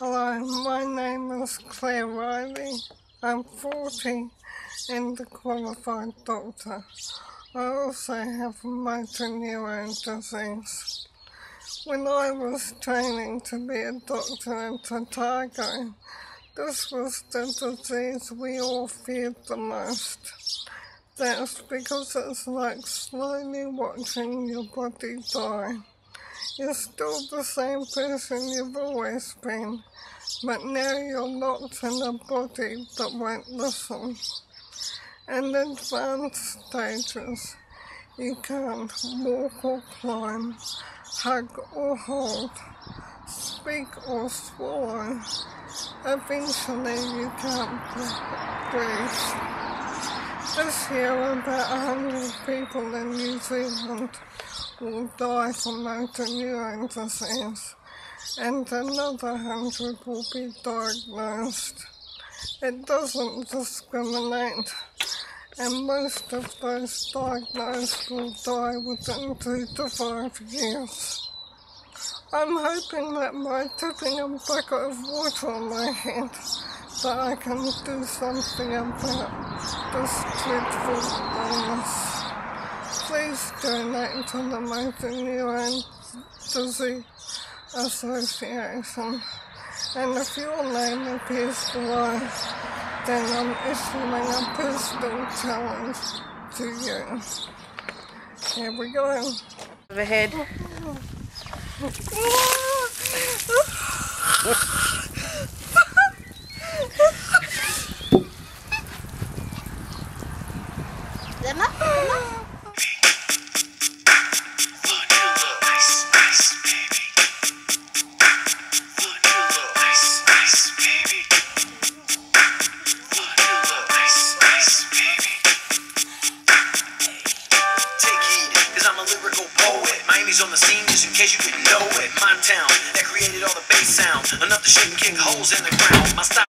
Hello, my name is Claire Riley. I'm 40 and a qualified doctor. I also have motor neurone disease. When I was training to be a doctor in Otago, this was the disease we all feared the most. That's because it's like slowly watching your body die. You're still the same person you've always been, but now you're locked in a body that won't listen. In advanced stages, you can't walk or climb, hug or hold, speak or swallow. Eventually, you can't breathe. This year, about 100 people in New Zealand will die from motor neurone disease, and another hundred will be diagnosed. It doesn't discriminate, and most of those diagnosed will die within two to five years. I'm hoping that by tipping a bucket of water on my head, that I can do something about this dreadful illness please donate to the Motor Neurone Disease Association. And if your name appears below, then I'm issuing a personal challenge to you. Here we go. Overhead. Emma? Emma? Miami's on the scene just in case you didn't know it. My town that created all the bass sound, enough to shake and kick holes in the ground. My style